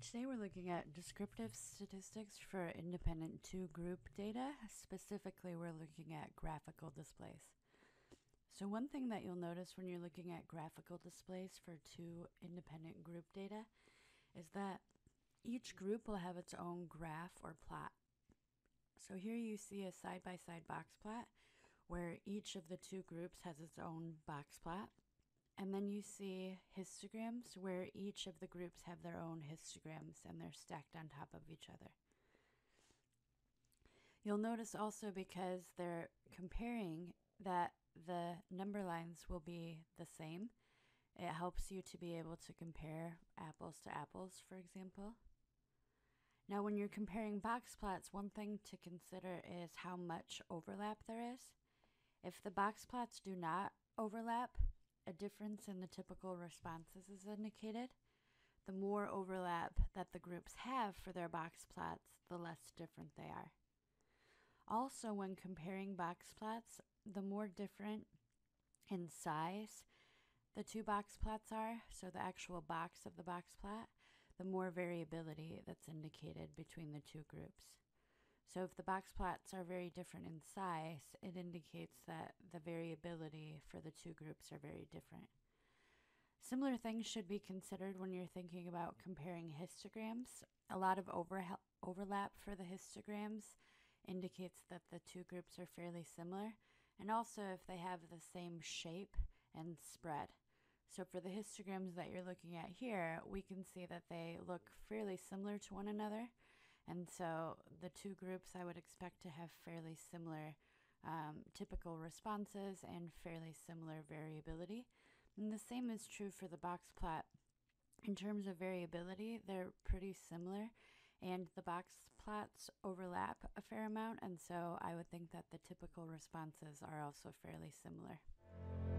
Today we're looking at descriptive statistics for independent two group data. Specifically, we're looking at graphical displays. So one thing that you'll notice when you're looking at graphical displays for two independent group data is that each group will have its own graph or plot. So here you see a side-by-side -side box plot where each of the two groups has its own box plot. And then you see histograms where each of the groups have their own histograms and they're stacked on top of each other. You'll notice also because they're comparing that the number lines will be the same. It helps you to be able to compare apples to apples, for example. Now, when you're comparing box plots, one thing to consider is how much overlap there is. If the box plots do not overlap, a difference in the typical responses is indicated. The more overlap that the groups have for their box plots, the less different they are. Also, when comparing box plots, the more different in size the two box plots are, so the actual box of the box plot, the more variability that's indicated between the two groups. So if the box plots are very different in size, it indicates that the variability for the two groups are very different. Similar things should be considered when you're thinking about comparing histograms. A lot of over overlap for the histograms indicates that the two groups are fairly similar, and also if they have the same shape and spread. So for the histograms that you're looking at here, we can see that they look fairly similar to one another, and so the two groups I would expect to have fairly similar um, typical responses and fairly similar variability. And the same is true for the box plot. In terms of variability, they're pretty similar and the box plots overlap a fair amount and so I would think that the typical responses are also fairly similar.